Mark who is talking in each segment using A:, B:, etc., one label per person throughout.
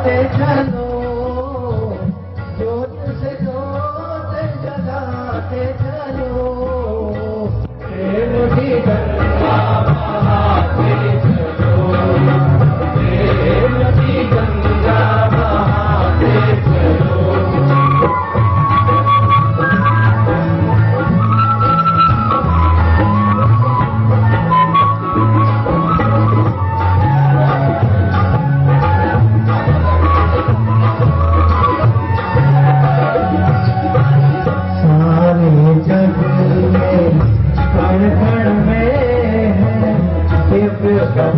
A: te echando Divya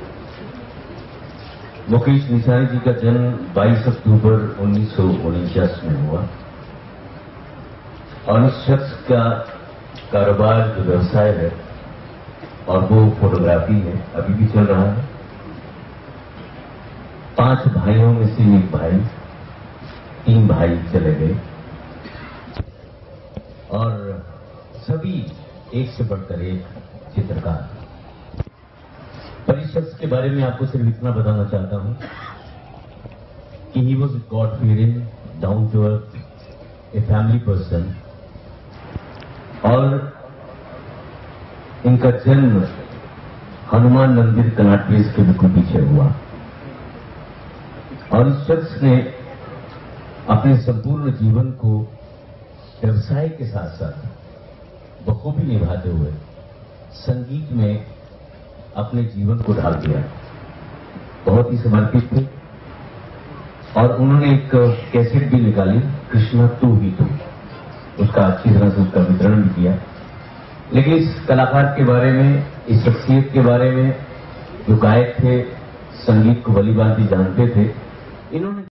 B: Mukesh निशानी जी का जन्म 22 अक्टूबर उन्नीस में हुआ। और इस शख्स का कारोबार जो व्यवसाय है और वो फोटोग्राफी है, अभी भी चल रहा है। पाँच भाइयों में से एक भाई, तीन भाई चले गए। और सभी एक से बढ़कर एक चित्रकार। पर इस शख्स के बारे में आपको सिर्फ़ इतना बताना चाहता हूँ कि he was god feeling down to earth a family person और इनका जन्म हनुमान मंदिर कनाट प्लेस के बिल्कुल पीछे हुआ। और इस शख्स ने अपने संपूर्ण जीवन को व्यवसाय के साथ साथ बखूबी निभाते हुए संगीत में अपने जीवन को ढाल दिया। बहुत ही समर्पित थे। और उन्होंने एक कैसेट भी निकाली, कृष्णा तू ही तू। उसका अच्छी तरह से उसका वितरण भी किया। लेकिन इस कलाकार के बारे में, इस शख्सियत के बारे में जो गायक थे, संगीत को बली जानते थे, इन्होंने